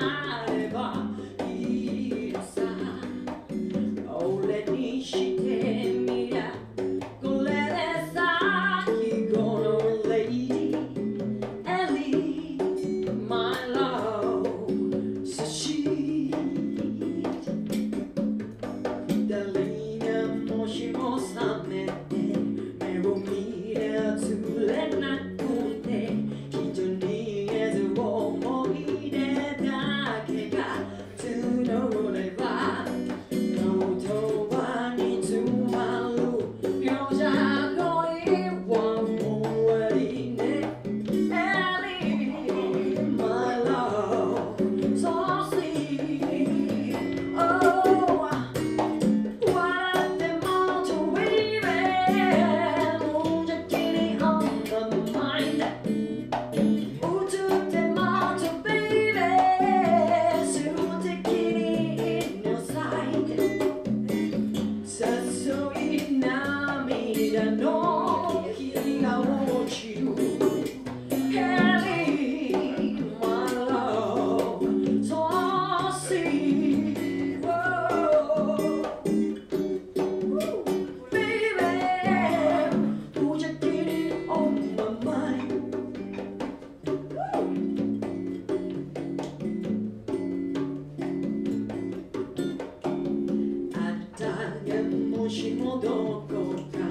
Ah. 星もどこか